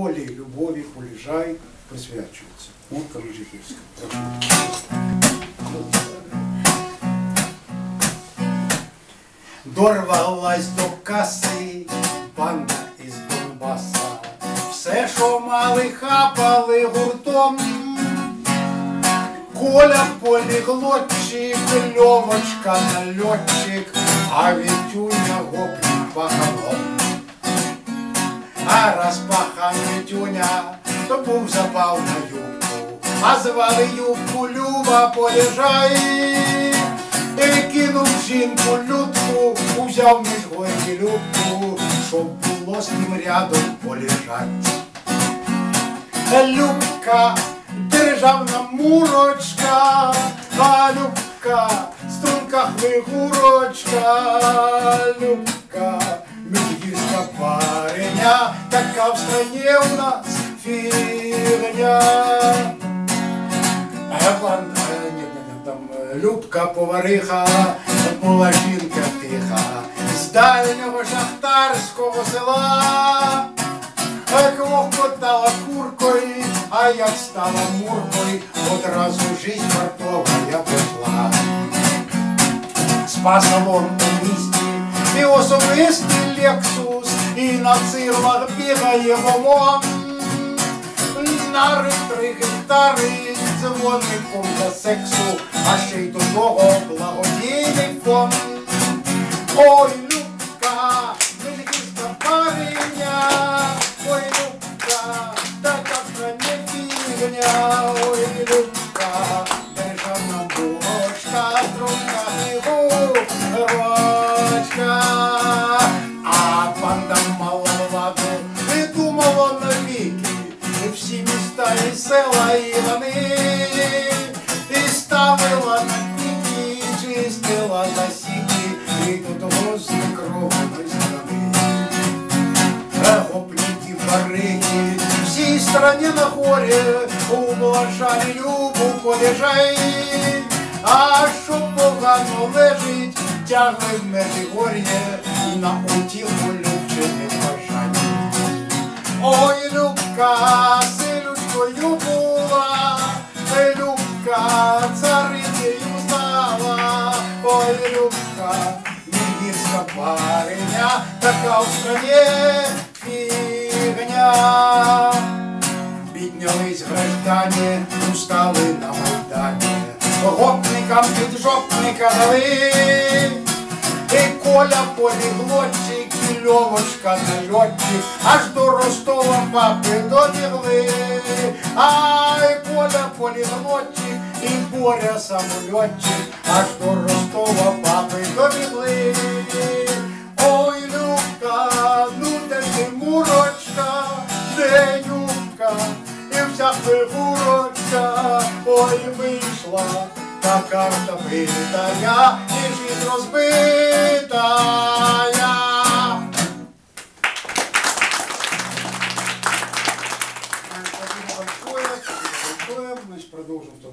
Волі, любові, поліжай присвячується. Мурка Межигірська. Дорвалась до каси банда із Донбаса. Все, що мали, хапали гуртом. Коля поліглотчик, льовочка нальотчик, а Вітюня гопник пахалом. А раз пахан Вітюня, то був запав на юбку, а звали юбку Люба полежай. І кинув жінку людку, узяв між горі любку, щоб було з ним рядом полежать. Любка, державна мурочка, а Любка, струнка фигурочка, Любка, міжгірська пареня, така в стране у нас фігня. Геван, е, ні, ні, ні, там е, Любка повариха, була тиха, з дальнього шахтарського села. Клопотала куркою, а як стала муркою, одразу жизнь вартова пішла. Спасалом у місті, і особистий лексус, і на цирлах бігає вомон. На три гектари дзвоником для сексу, а ще й до того благодійний фонд. Ой, Любка, великівська пареня, ой, Любка, така в стране фігня, ой, Любка, і всі міста і села, і вони, і ставила на квіті, чистила засіки, і до того з кровної страни. Гопники, барыги, всей стране на горе Умолошали любу полежай, а що погано лежить, тягли в Меджигор'є і на утіху любчини бажання. Любка, силючкою була, Любка, царицею стала, ой, Любка, Мігірська пареня, така в стране фігня. Піднялись граждані, устали на Майдані, гопникам під жопника дали. І Коля поліглотчик, Льовочка нальотчик, аж до Ростова папи добігли. Ай, Коля поліглотчик, і Боря самольотчик, аж до Ростова папи добігли. Ой, Любка, ну де ти мурочка, де Любка, і вся фигурочка, ой, вийшла. Та карта битая, і жизнь розбита. продолжим там